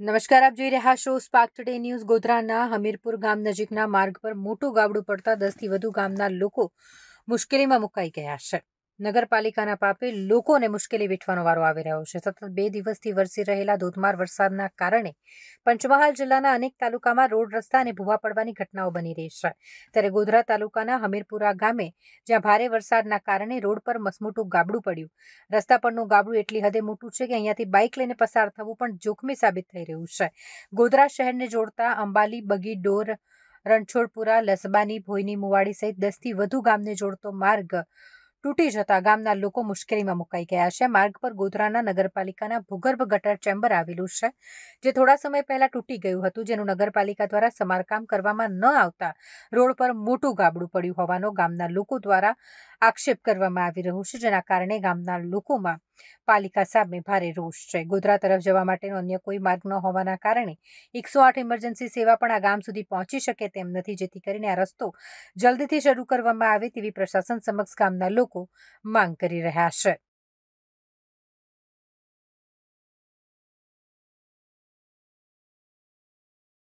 નમસ્કાર, આપ જોઈ રહ્યા છો સ્પાર્ક ટુડે ન્યૂઝ ગોધરાના હમીરપુર ગામ નજીકના માર્ગ પર મોટું ગાબડું પડતા દસથી વધુ ગામના લોકો મુશ્કેલીમાં મુકાઈ ગયા છે. નગરપાલિકાના પાપે લોકોને મુશ્કેલી વેઠવાનો વારો આવી રહ્યો છે. સતત બે દિવસથી વરસી રહેલા ધોધમાર વરસાદના કારણે પંચમહાલ જિલ્લાના અનેક તાલુકામાં રોડ રસ્તા અને ભૂવા પડવાની ઘટનાઓ બની રહી છે. ત્યારે ગોધરા તાલુકાના હમીરપુરા ગામે જ્યાં ભારે વરસાદના કારણે રોડ પર મસમોટું ગાબડું પડ્યું. રસ્તા પરનું ગાબડું એટલી હદે મોટું છે કે અહીંયાથી બાઇક લઈને પસાર થવું પણ જોખમી સાબિત થઈ રહ્યું છે. ગોધરા શહેરને જોડતા અંબાલી, બગી, ડોર, રણછોડપુરા, લસબાની ભોયની મુવાડી સહિત દસથી વધુ ગામને જોડતો માર્ગ તૂટી જતા ગામના લોકો મુશ્કેલીમાં મુકાઈ ગયા છે. માર્ગ પર ગોધરાના નગરપાલિકાના ભૂગર્ભ ગટર ચેમ્બર આવેલું છે, જે થોડા સમય પહેલા તૂટી ગયું હતું, જેનું નગરપાલિકા દ્વારા સમારકામ કરવામાં ન આવતા રોડ પર મોટું ગાબડું પડ્યું હોવાનો ગામના લોકો દ્વારા આક્ષેપ કરવામાં આવી રહ્યો છે, જેના કારણે ગામના લોકોમાં પાલિકા સામે ભારે રોષ છે. ગોધરા તરફ જવા માટેનો અન્ય કોઈ માર્ગ ન હોવાના કારણે એકસો આઠ ઇમરજન્સી સેવા પણ આ ગામ સુધી પહોંચી શકે તેમ નથી. જેથી કરીને આ રસ્તો જલ્દીથી શરૂ કરવામાં આવે તેવી પ્રશાસન સમક્ષ ગામના લોકો માંગ કરી રહ્યા છે.